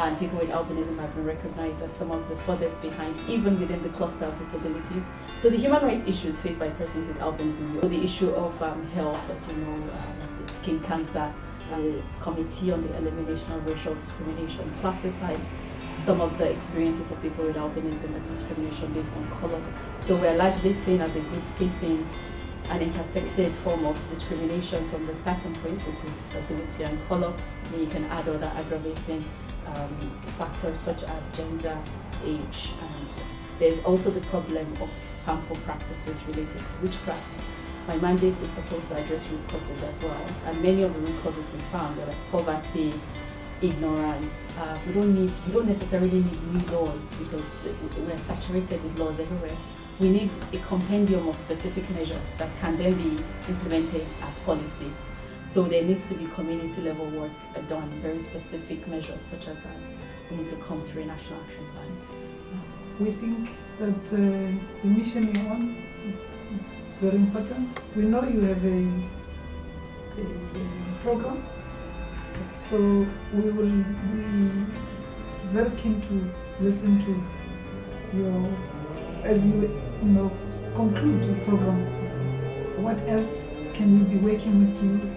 and people with albinism have been recognized as some of the furthest behind, even within the cluster of disabilities. So the human rights issues faced by persons with albinism, the issue of um, health, as you know, um, skin cancer, the Committee on the Elimination of Racial Discrimination classified some of the experiences of people with albinism as discrimination based on color. So we're largely seen as a group facing an intersected form of discrimination from the starting point, which is disability and color. Then you can add other aggravating um, factors such as gender, age, and there's also the problem of harmful practices related to witchcraft. My mandate is supposed to address root causes as well, and many of the root causes we found are like poverty, ignorance. Uh, we don't need, we don't necessarily need new laws because we're saturated with laws everywhere we need a compendium of specific measures that can then be implemented as policy. So there needs to be community level work done, very specific measures such as that need to come through a national action plan. We think that uh, the mission you're on is, is, very important. We know you have a, a, a program, so we will be very keen to listen to your as you, you know, conclude your program, what else can we be working with you?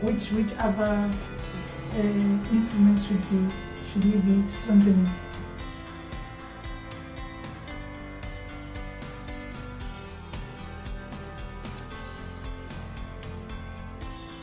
Which which other uh, instruments should be should we be strengthening?